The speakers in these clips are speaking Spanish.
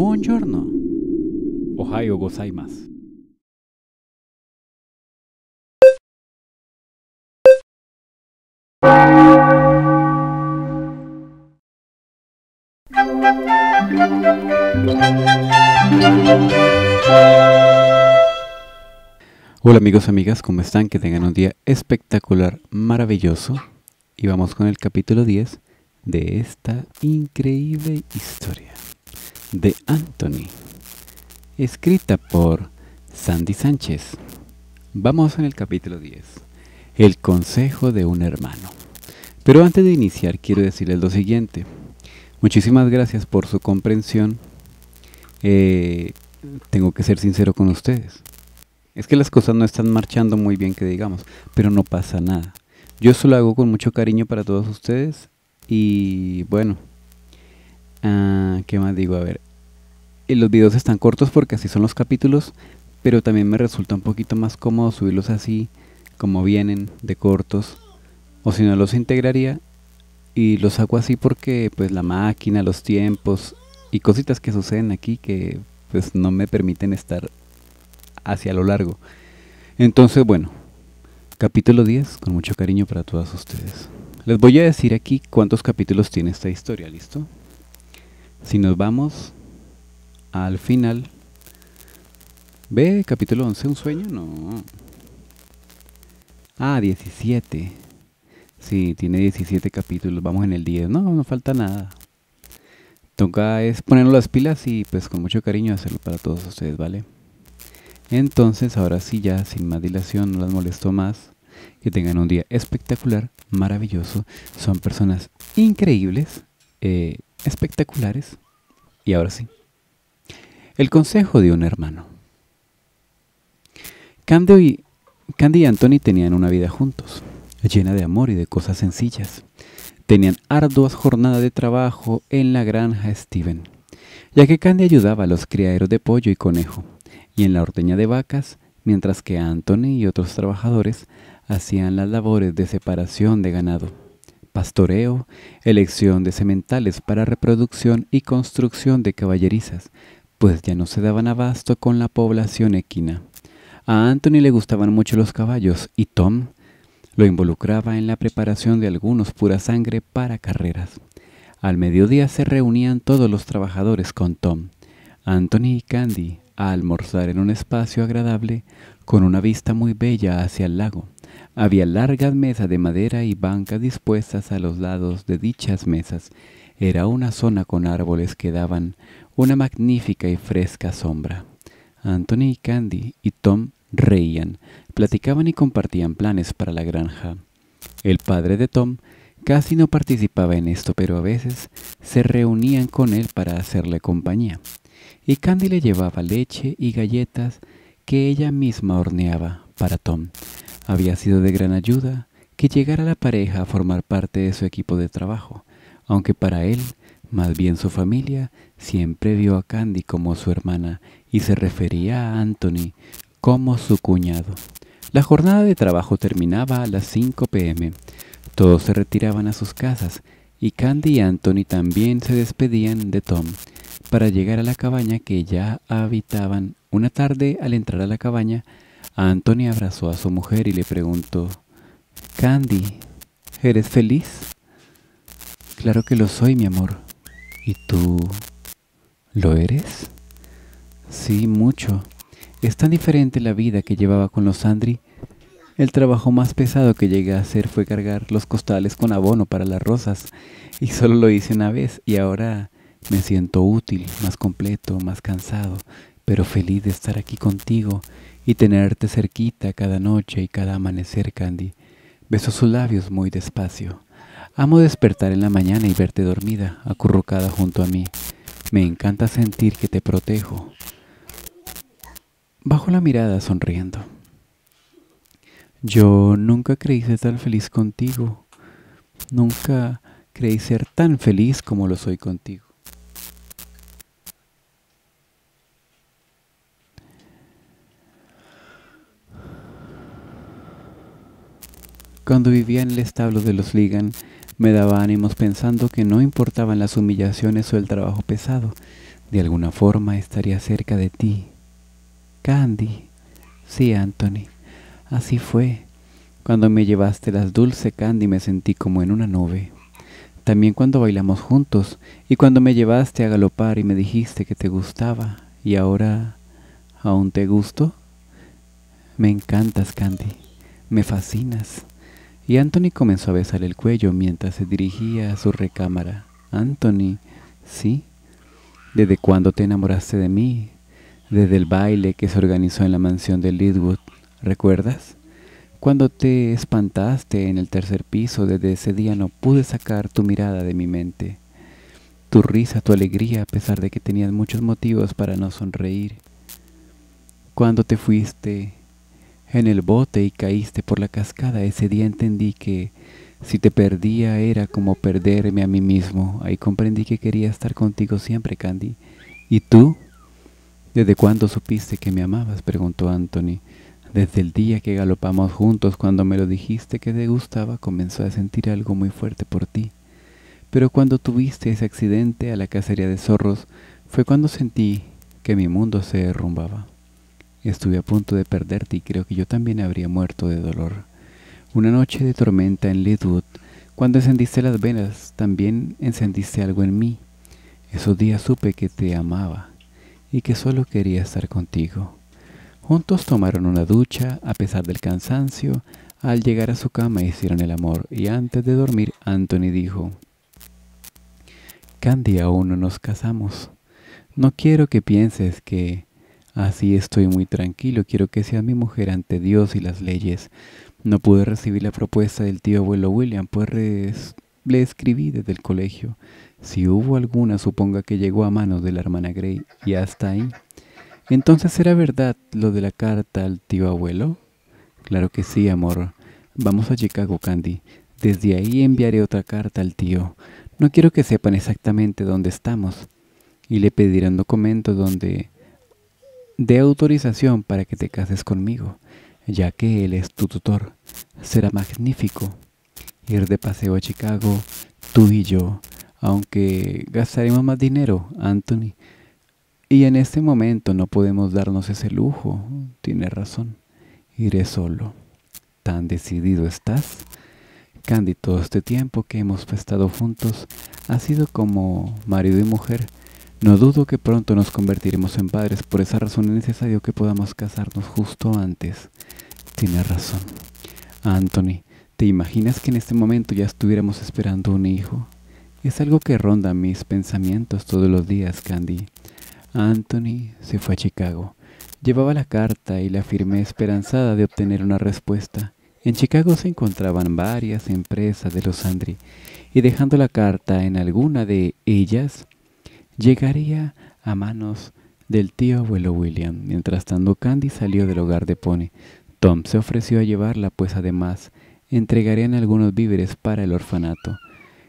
Buongiorno. Ohio gozaimasu. Hola amigos, amigas, ¿cómo están? Que tengan un día espectacular, maravilloso. Y vamos con el capítulo 10 de esta increíble historia de Anthony, escrita por Sandy Sánchez. Vamos en el capítulo 10, el consejo de un hermano. Pero antes de iniciar quiero decirles lo siguiente. Muchísimas gracias por su comprensión. Eh, tengo que ser sincero con ustedes. Es que las cosas no están marchando muy bien que digamos, pero no pasa nada. Yo eso lo hago con mucho cariño para todos ustedes y bueno, ah, ¿qué más digo? A ver, y los videos están cortos porque así son los capítulos, pero también me resulta un poquito más cómodo subirlos así, como vienen, de cortos, o si no los integraría y los hago así porque pues la máquina, los tiempos y cositas que suceden aquí que pues no me permiten estar hacia lo largo. Entonces, bueno, capítulo 10, con mucho cariño para todos ustedes. Les voy a decir aquí cuántos capítulos tiene esta historia, ¿listo? Si nos vamos al final, ¿ve capítulo 11 un sueño? No. Ah, 17. Sí, tiene 17 capítulos, vamos en el 10. No, no falta nada. Toca es ponernos las pilas y pues con mucho cariño hacerlo para todos ustedes, ¿vale? Entonces, ahora sí ya, sin más dilación, no las molesto más. Que tengan un día espectacular, maravilloso. Son personas increíbles, eh, espectaculares. Y ahora sí. El consejo de un hermano. Candy y, Candy y Anthony tenían una vida juntos, llena de amor y de cosas sencillas. Tenían arduas jornadas de trabajo en la granja Steven, ya que Candy ayudaba a los criaderos de pollo y conejo, y en la ordeña de vacas, mientras que Anthony y otros trabajadores hacían las labores de separación de ganado, pastoreo, elección de sementales para reproducción y construcción de caballerizas, pues ya no se daban abasto con la población equina. A Anthony le gustaban mucho los caballos y Tom lo involucraba en la preparación de algunos pura sangre para carreras. Al mediodía se reunían todos los trabajadores con Tom, Anthony y Candy a almorzar en un espacio agradable con una vista muy bella hacia el lago. Había largas mesas de madera y bancas dispuestas a los lados de dichas mesas. Era una zona con árboles que daban una magnífica y fresca sombra. Anthony y Candy y Tom reían, platicaban y compartían planes para la granja. El padre de Tom casi no participaba en esto, pero a veces se reunían con él para hacerle compañía. Y Candy le llevaba leche y galletas que ella misma horneaba para Tom. Había sido de gran ayuda que llegara la pareja a formar parte de su equipo de trabajo, aunque para él, más bien su familia, siempre vio a Candy como su hermana y se refería a Anthony como su cuñado. La jornada de trabajo terminaba a las 5 pm. Todos se retiraban a sus casas y Candy y Anthony también se despedían de Tom para llegar a la cabaña que ya habitaban. Una tarde, al entrar a la cabaña, Anthony abrazó a su mujer y le preguntó, Candy, ¿eres feliz? Claro que lo soy, mi amor. ¿Y tú lo eres? Sí, mucho. Es tan diferente la vida que llevaba con los Andri. El trabajo más pesado que llegué a hacer fue cargar los costales con abono para las rosas, y solo lo hice una vez, y ahora me siento útil, más completo, más cansado, pero feliz de estar aquí contigo y tenerte cerquita cada noche y cada amanecer, Candy. Beso sus labios muy despacio. Amo despertar en la mañana y verte dormida, acurrucada junto a mí. Me encanta sentir que te protejo. Bajo la mirada sonriendo. Yo nunca creí ser tan feliz contigo. Nunca creí ser tan feliz como lo soy contigo. Cuando vivía en el establo de los Ligan, me daba ánimos pensando que no importaban las humillaciones o el trabajo pesado, De alguna forma estaría cerca de ti. Candy. Sí, Anthony. Así fue. Cuando me llevaste las dulce candy me sentí como en una nube. También cuando bailamos juntos y cuando me llevaste a galopar y me dijiste que te gustaba y ahora aún te gusto. Me encantas, Candy. Me fascinas. Y Anthony comenzó a besar el cuello mientras se dirigía a su recámara. Anthony, ¿sí? ¿Desde cuándo te enamoraste de mí? Desde el baile que se organizó en la mansión de Lidwood, ¿recuerdas? Cuando te espantaste en el tercer piso, desde ese día no pude sacar tu mirada de mi mente. Tu risa, tu alegría, a pesar de que tenías muchos motivos para no sonreír. Cuando te fuiste en el bote y caíste por la cascada, ese día entendí que si te perdía era como perderme a mí mismo. Ahí comprendí que quería estar contigo siempre, Candy. ¿Y tú? ¿Desde cuándo supiste que me amabas? preguntó Anthony. Desde el día que galopamos juntos, cuando me lo dijiste que te gustaba, comenzó a sentir algo muy fuerte por ti. Pero cuando tuviste ese accidente a la cacería de zorros, fue cuando sentí que mi mundo se derrumbaba. Estuve a punto de perderte y creo que yo también habría muerto de dolor. Una noche de tormenta en Lidwood, cuando encendiste las venas, también encendiste algo en mí. Esos días supe que te amaba y que solo quería estar contigo. Juntos tomaron una ducha a pesar del cansancio. Al llegar a su cama hicieron el amor y antes de dormir Anthony dijo, Candy, aún no nos casamos. No quiero que pienses que así estoy muy tranquilo. Quiero que seas mi mujer ante Dios y las leyes. No pude recibir la propuesta del tío abuelo William, pues le escribí desde el colegio. Si hubo alguna, suponga que llegó a manos de la hermana Gray y hasta ahí. Entonces, ¿era verdad lo de la carta al tío abuelo? Claro que sí, amor. Vamos a Chicago, Candy. Desde ahí enviaré otra carta al tío. No quiero que sepan exactamente dónde estamos. Y le pediré un documento donde dé autorización para que te cases conmigo ya que él es tu tutor. Será magnífico ir de paseo a Chicago, tú y yo, aunque gastaremos más dinero, Anthony. Y en este momento no podemos darnos ese lujo. Tienes razón. Iré solo. ¿Tan decidido estás? Candy, todo este tiempo que hemos estado juntos ha sido como marido y mujer. No dudo que pronto nos convertiremos en padres, por esa razón es necesario que podamos casarnos justo antes. Tienes razón. Anthony, ¿te imaginas que en este momento ya estuviéramos esperando un hijo? Es algo que ronda mis pensamientos todos los días, Candy. Anthony se fue a Chicago. Llevaba la carta y la firmé esperanzada de obtener una respuesta. En Chicago se encontraban varias empresas de los Andri, y dejando la carta en alguna de ellas, llegaría a manos del tío abuelo William. Mientras tanto, Candy salió del hogar de Pony. Tom se ofreció a llevarla, pues además entregarían algunos víveres para el orfanato.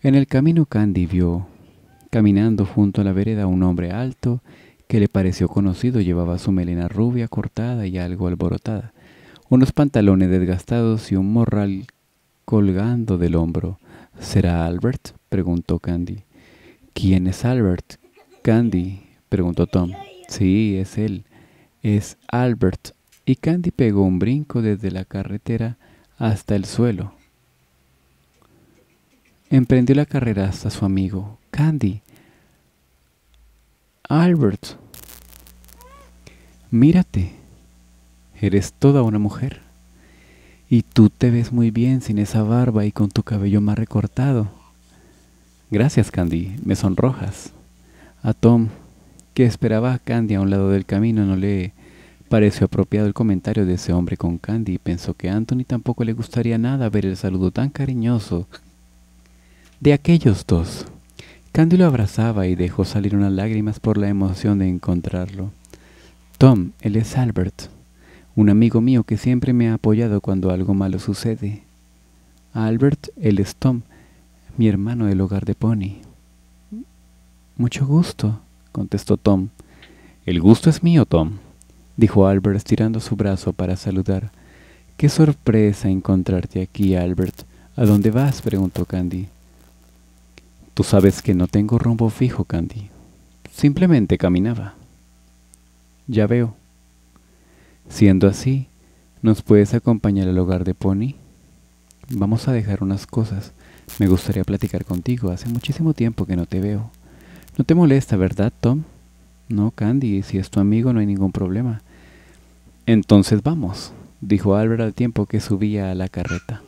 En el camino Candy vio, caminando junto a la vereda, un hombre alto que le pareció conocido. Llevaba su melena rubia cortada y algo alborotada, unos pantalones desgastados y un morral colgando del hombro. ¿Será Albert? preguntó Candy. ¿Quién es Albert? Candy, preguntó Tom. Sí, es él. Es Albert. Y Candy pegó un brinco desde la carretera hasta el suelo. Emprendió la carrera hasta su amigo. Candy. Albert. Mírate. Eres toda una mujer. Y tú te ves muy bien sin esa barba y con tu cabello más recortado. Gracias, Candy. Me sonrojas. A Tom, que esperaba a Candy a un lado del camino, no le pareció apropiado el comentario de ese hombre con Candy y pensó que a Anthony tampoco le gustaría nada ver el saludo tan cariñoso de aquellos dos. Candy lo abrazaba y dejó salir unas lágrimas por la emoción de encontrarlo. Tom, él es Albert, un amigo mío que siempre me ha apoyado cuando algo malo sucede. Albert, él es Tom, mi hermano del hogar de Pony. Mucho gusto, contestó Tom. El gusto es mío, Tom, dijo Albert estirando su brazo para saludar. Qué sorpresa encontrarte aquí, Albert. ¿A dónde vas? preguntó Candy. Tú sabes que no tengo rumbo fijo, Candy. Simplemente caminaba. Ya veo. Siendo así, ¿nos puedes acompañar al hogar de Pony? Vamos a dejar unas cosas. Me gustaría platicar contigo. Hace muchísimo tiempo que no te veo. No te molesta, ¿verdad, Tom? No, Candy, si es tu amigo no hay ningún problema. Entonces vamos, dijo Albert al tiempo que subía a la carreta.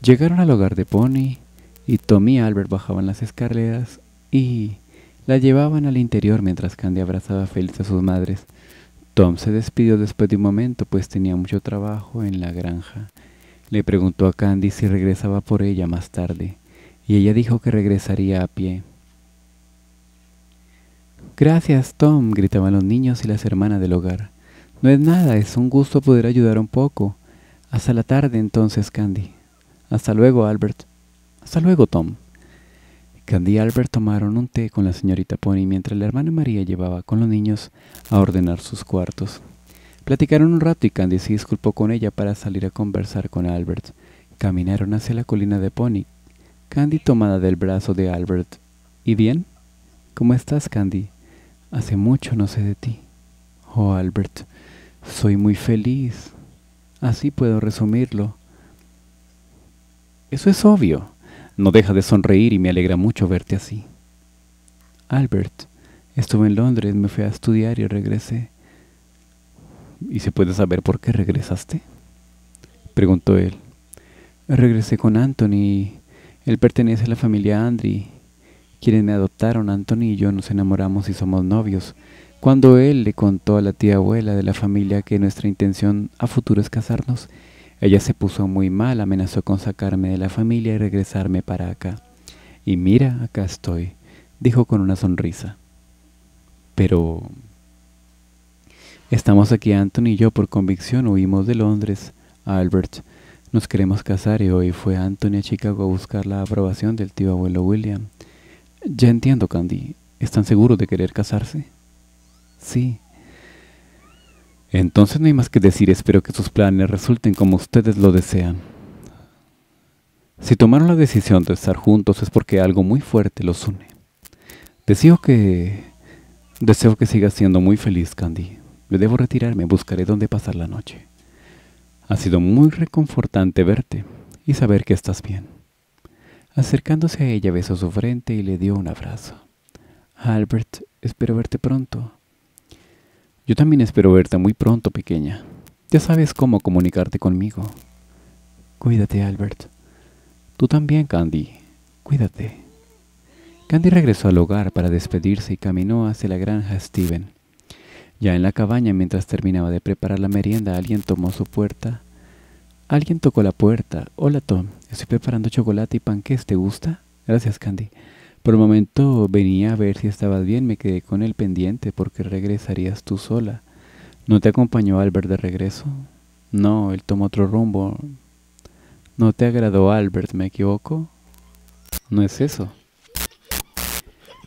Llegaron al hogar de Pony y Tom y Albert bajaban las escaleras y la llevaban al interior mientras Candy abrazaba feliz a sus madres. Tom se despidió después de un momento, pues tenía mucho trabajo en la granja. Le preguntó a Candy si regresaba por ella más tarde, y ella dijo que regresaría a pie. Gracias, Tom, gritaban los niños y las hermanas del hogar. No es nada, es un gusto poder ayudar un poco. Hasta la tarde entonces, Candy. Hasta luego, Albert. Hasta luego, Tom. Candy y Albert tomaron un té con la señorita Pony mientras la hermana María llevaba con los niños a ordenar sus cuartos. Platicaron un rato y Candy se disculpó con ella para salir a conversar con Albert. Caminaron hacia la colina de Pony. Candy tomada del brazo de Albert. ¿Y bien? ¿Cómo estás, Candy? Hace mucho no sé de ti. Oh, Albert, soy muy feliz. Así puedo resumirlo. Eso es obvio. No deja de sonreír y me alegra mucho verte así. Albert, estuve en Londres, me fui a estudiar y regresé. ¿Y se puede saber por qué regresaste? Preguntó él. Regresé con Anthony. Él pertenece a la familia Andri quienes me adoptaron, Anthony y yo nos enamoramos y somos novios. Cuando él le contó a la tía abuela de la familia que nuestra intención a futuro es casarnos, ella se puso muy mal, amenazó con sacarme de la familia y regresarme para acá. Y mira, acá estoy, dijo con una sonrisa. Pero... Estamos aquí Anthony y yo por convicción, huimos de Londres, Albert. Nos queremos casar y hoy fue Anthony a Chicago a buscar la aprobación del tío abuelo William. Ya entiendo, Candy. ¿Están seguros de querer casarse? Sí. Entonces no hay más que decir, espero que sus planes resulten como ustedes lo desean. Si tomaron la decisión de estar juntos es porque algo muy fuerte los une. Deseo que... Deseo que sigas siendo muy feliz, Candy. Yo debo retirarme, buscaré dónde pasar la noche. Ha sido muy reconfortante verte y saber que estás bien. Acercándose a ella besó su frente y le dio un abrazo. Albert, espero verte pronto. Yo también espero verte muy pronto, pequeña. Ya sabes cómo comunicarte conmigo. Cuídate, Albert. Tú también, Candy. Cuídate. Candy regresó al hogar para despedirse y caminó hacia la granja Steven. Ya en la cabaña, mientras terminaba de preparar la merienda, alguien tomó su puerta Alguien tocó la puerta. Hola Tom, estoy preparando chocolate y panques, ¿te gusta? Gracias Candy. Por el momento venía a ver si estabas bien, me quedé con el pendiente porque regresarías tú sola. ¿No te acompañó Albert de regreso? No, él tomó otro rumbo. ¿No te agradó Albert, me equivoco? No es eso.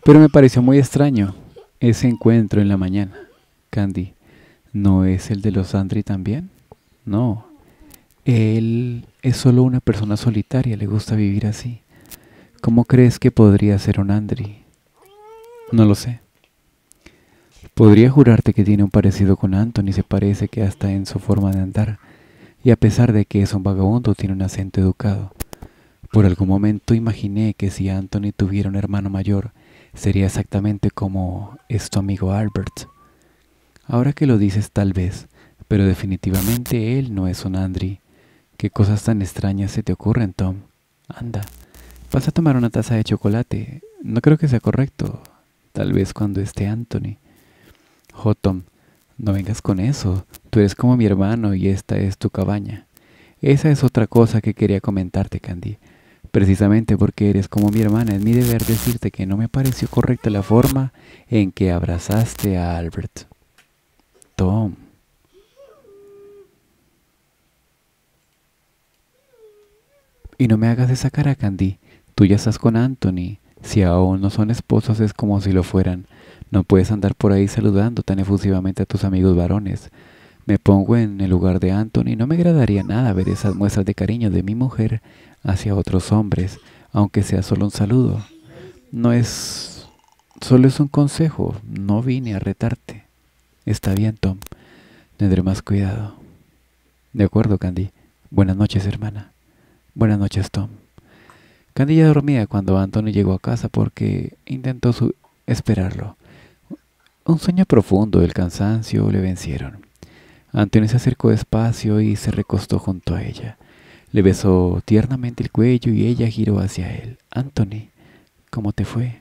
Pero me pareció muy extraño ese encuentro en la mañana. Candy, ¿no es el de los Andri también? No, él es solo una persona solitaria, le gusta vivir así. ¿Cómo crees que podría ser un Andri? No lo sé. Podría jurarte que tiene un parecido con Anthony, se parece que hasta en su forma de andar, y a pesar de que es un vagabundo, tiene un acento educado. Por algún momento imaginé que si Anthony tuviera un hermano mayor, sería exactamente como es tu amigo Albert. Ahora que lo dices tal vez, pero definitivamente él no es un Andri, ¿Qué cosas tan extrañas se te ocurren, Tom? Anda, vas a tomar una taza de chocolate. No creo que sea correcto. Tal vez cuando esté Anthony. Oh, Tom, no vengas con eso. Tú eres como mi hermano y esta es tu cabaña. Esa es otra cosa que quería comentarte, Candy. Precisamente porque eres como mi hermana, es mi deber decirte que no me pareció correcta la forma en que abrazaste a Albert. Tom. Y no me hagas esa cara, Candy. Tú ya estás con Anthony. Si aún no son esposos es como si lo fueran. No puedes andar por ahí saludando tan efusivamente a tus amigos varones. Me pongo en el lugar de Anthony. No me agradaría nada ver esas muestras de cariño de mi mujer hacia otros hombres, aunque sea solo un saludo. No es... Solo es un consejo, no vine a retarte. Está bien, Tom. Tendré más cuidado. De acuerdo, Candy. Buenas noches, hermana. Buenas noches, Tom. Candy ya dormía cuando Anthony llegó a casa porque intentó esperarlo. Un sueño profundo el cansancio le vencieron. Anthony se acercó despacio y se recostó junto a ella. Le besó tiernamente el cuello y ella giró hacia él. Anthony, ¿cómo te fue?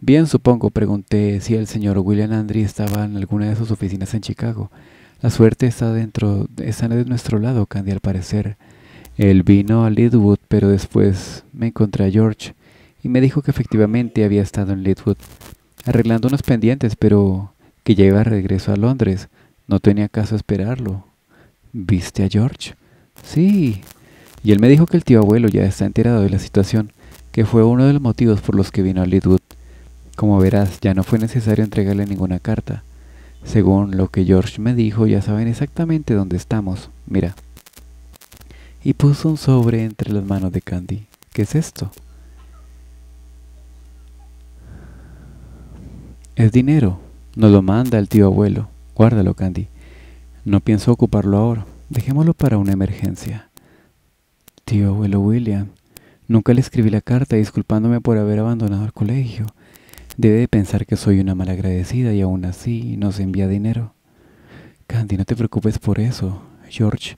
Bien, supongo, pregunté si el señor William Andry estaba en alguna de sus oficinas en Chicago. La suerte está dentro, está de nuestro lado, Candy, al parecer. Él vino a Leadwood, pero después me encontré a George y me dijo que efectivamente había estado en Leadwood arreglando unos pendientes, pero que ya iba a regreso a Londres. No tenía caso esperarlo. ¿Viste a George? Sí. Y él me dijo que el tío abuelo ya está enterado de la situación, que fue uno de los motivos por los que vino a Leadwood. Como verás, ya no fue necesario entregarle ninguna carta. Según lo que George me dijo, ya saben exactamente dónde estamos. Mira. Y puso un sobre entre las manos de Candy. ¿Qué es esto? Es dinero. Nos lo manda el tío abuelo. Guárdalo, Candy. No pienso ocuparlo ahora. Dejémoslo para una emergencia. Tío abuelo William, nunca le escribí la carta disculpándome por haber abandonado el colegio. Debe de pensar que soy una malagradecida y aún así nos envía dinero. Candy, no te preocupes por eso. George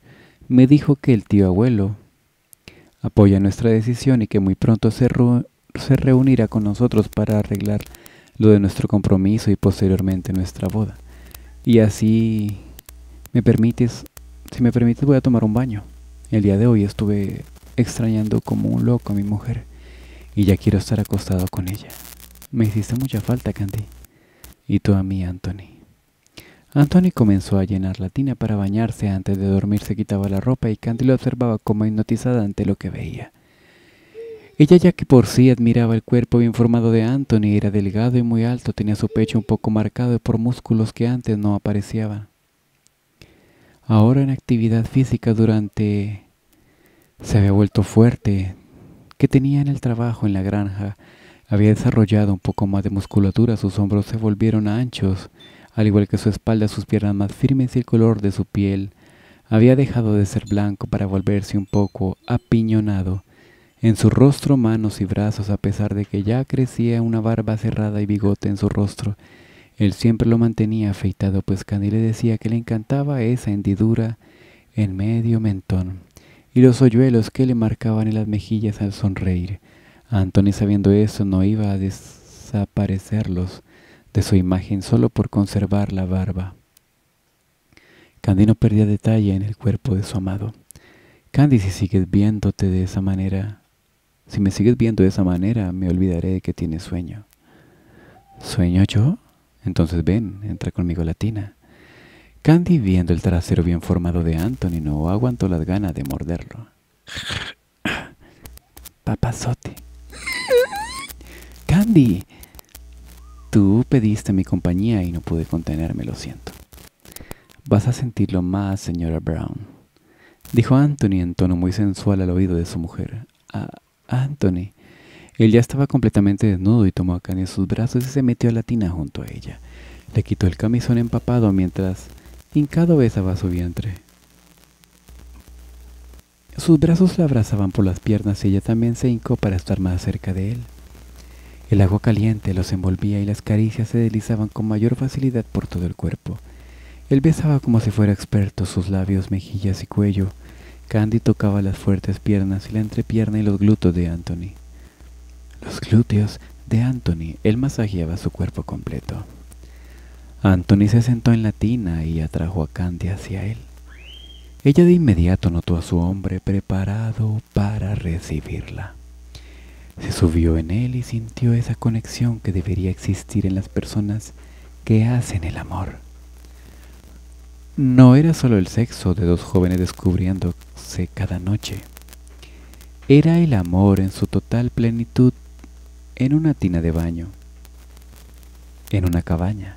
me dijo que el tío abuelo apoya nuestra decisión y que muy pronto se, se reunirá con nosotros para arreglar lo de nuestro compromiso y posteriormente nuestra boda. Y así me permites, si me permites voy a tomar un baño. El día de hoy estuve extrañando como un loco a mi mujer y ya quiero estar acostado con ella. Me hiciste mucha falta, Candy. Y tú a mí, Anthony. Anthony comenzó a llenar la tina para bañarse. Antes de dormir se quitaba la ropa y Candy lo observaba como hipnotizada ante lo que veía. Ella ya que por sí admiraba el cuerpo bien formado de Anthony, era delgado y muy alto, tenía su pecho un poco marcado por músculos que antes no aparecían. Ahora en actividad física durante... se había vuelto fuerte, que tenía en el trabajo en la granja, había desarrollado un poco más de musculatura, sus hombros se volvieron anchos, al igual que su espalda, sus piernas más firmes y el color de su piel había dejado de ser blanco para volverse un poco apiñonado en su rostro, manos y brazos, a pesar de que ya crecía una barba cerrada y bigote en su rostro. Él siempre lo mantenía afeitado, pues Candy le decía que le encantaba esa hendidura en medio mentón y los hoyuelos que le marcaban en las mejillas al sonreír. Anthony, sabiendo eso, no iba a desaparecerlos de su imagen solo por conservar la barba. Candy no perdía detalle en el cuerpo de su amado. Candy, si sigues viéndote de esa manera, si me sigues viendo de esa manera, me olvidaré de que tienes sueño. ¿Sueño yo? Entonces ven, entra conmigo a la tina. Candy, viendo el trasero bien formado de Anthony, no aguantó las ganas de morderlo. Papazote. Candy, tú pediste mi compañía y no pude contenerme, lo siento. Vas a sentirlo más, señora Brown, dijo Anthony en tono muy sensual al oído de su mujer. Ah, Anthony. Él ya estaba completamente desnudo y tomó a Candy en sus brazos y se metió a la tina junto a ella. Le quitó el camisón empapado mientras hincado besaba su vientre. Sus brazos la abrazaban por las piernas y ella también se hincó para estar más cerca de él. El agua caliente los envolvía y las caricias se deslizaban con mayor facilidad por todo el cuerpo. Él besaba como si fuera experto sus labios, mejillas y cuello, Candy tocaba las fuertes piernas y la entrepierna y los glúteos de Anthony. Los glúteos de Anthony, él masajeaba su cuerpo completo. Anthony se sentó en la tina y atrajo a Candy hacia él. Ella de inmediato notó a su hombre preparado para recibirla. Se subió en él y sintió esa conexión que debería existir en las personas que hacen el amor. No era solo el sexo de dos jóvenes descubriendo cada noche. Era el amor en su total plenitud en una tina de baño, en una cabaña,